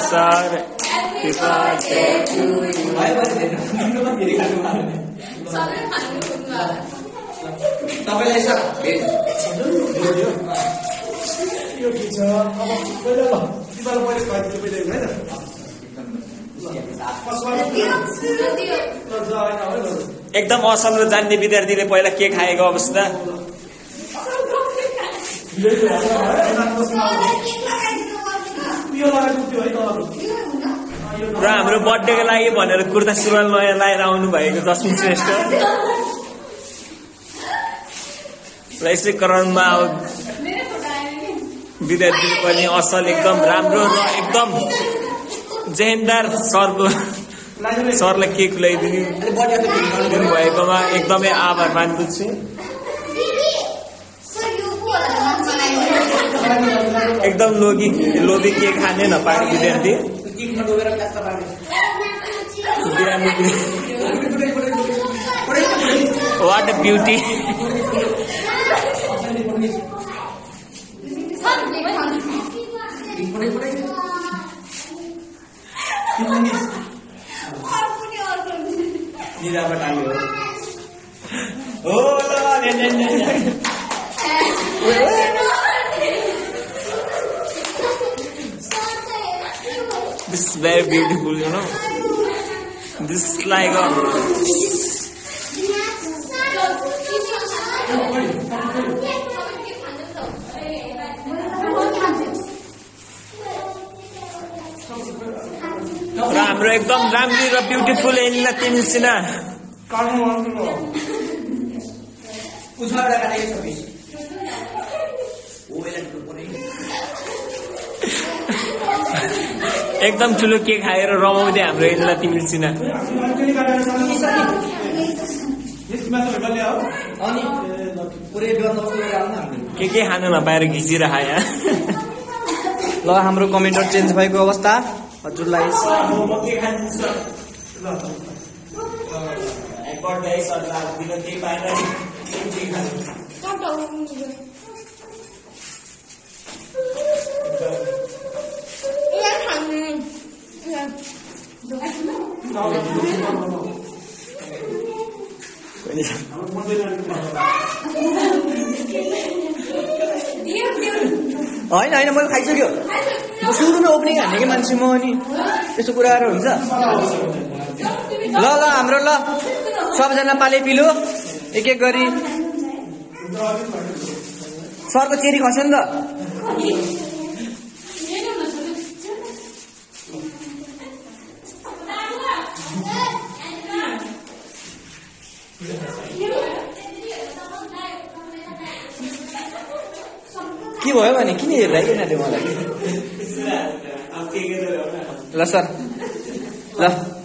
Sir यो के छ पहिला ल एकदम असल जान्ने विद्यार्थीले पहिला के खाएको अवस्था यो लगाएको थियो है तल र हाम्रो बर्थडेको लागि भनेर कुर्ता सुरुवाल नयाँ लाएर आउनु भएको जसमिन श्रेष्ठ। र यसै क्रममा अब विद्यार्थीले पनि असल एकदम राम्रो र एकदम जेहेन्दार सरको सरलाई केक ल्याइदिनु दिनु भएकोमा एकदमै आभार मान्दछु एकदम लोगी लोभी केक खाने नपाएको विद्यार्थी टिकमा डुबेर प्याज पार्ने बिरामी वाट अ ब्युटी निराबाट आयो हो ल, ले, ले, ले, This is very beautiful, you know. This is like a र हाम्रो एकदम राम्रो र ब्युटिफुल एलिना तिमिल्सिन काट्नु एकदम ठुलो केक खाएर रमाउँदै हाम्रो एलिना तिमिल्सिन पनि काटेर यसमा त डल्ले हो अनि पुरै बन्दोबस्त गरेर आउनु हामीले के के खान नपाएर घिचिरह यहाँ ल हाम्रो कमेन्टर चेन्ज भएको अवस्था। हजुरलाई होइन होइन मैले खाइसक्यो। म सुरुमै ओपनिङ हान्ने कि मान्छे म अनि त्यस्तो कुराहरू हुन्छ? ल ल हाम्रो ल। सबजना पाले पिलो। एक एक गरी। सरको चेरी खस्यो नि त। के भयो भने किन हेर्दा किन मलाई ल सर ल